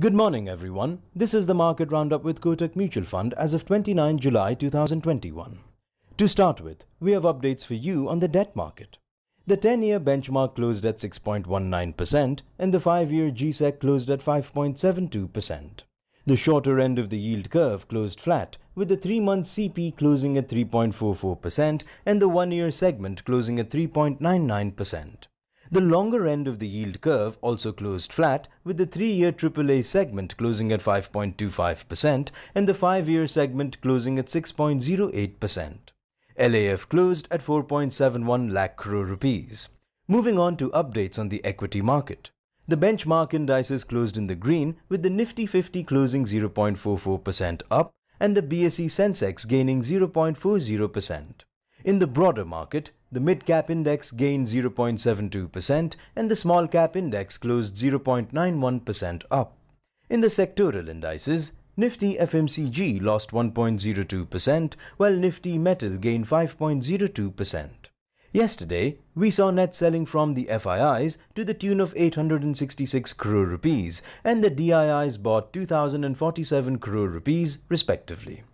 Good morning, everyone. This is the market roundup with Kotak Mutual Fund as of 29 July 2021. To start with, we have updates for you on the debt market. The 10 year benchmark closed at 6.19% and the 5 year GSEC closed at 5.72%. The shorter end of the yield curve closed flat, with the 3 month CP closing at 3.44% and the 1 year segment closing at 3.99%. The longer end of the yield curve also closed flat, with the 3-year AAA segment closing at 5.25% and the 5-year segment closing at 6.08%. LAF closed at 4.71 lakh crore rupees. Moving on to updates on the equity market. The benchmark indices closed in the green with the Nifty 50 closing 0.44% up and the BSE Sensex gaining 0.40%. In the broader market, the mid-cap index gained 0.72% and the small-cap index closed 0.91% up. In the sectoral indices, Nifty FMCG lost 1.02% while Nifty Metal gained 5.02%. Yesterday, we saw net selling from the FIIs to the tune of 866 crore rupees and the DIIs bought 2047 crore rupees respectively.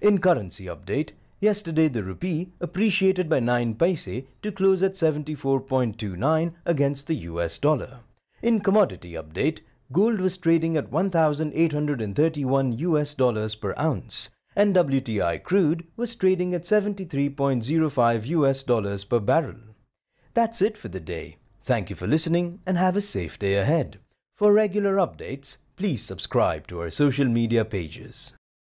In currency update, Yesterday, the rupee appreciated by 9 paise to close at 74.29 against the US dollar. In commodity update, gold was trading at 1831 US dollars per ounce and WTI crude was trading at 73.05 US dollars per barrel. That's it for the day. Thank you for listening and have a safe day ahead. For regular updates, please subscribe to our social media pages.